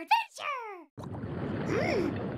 adventure! Mm.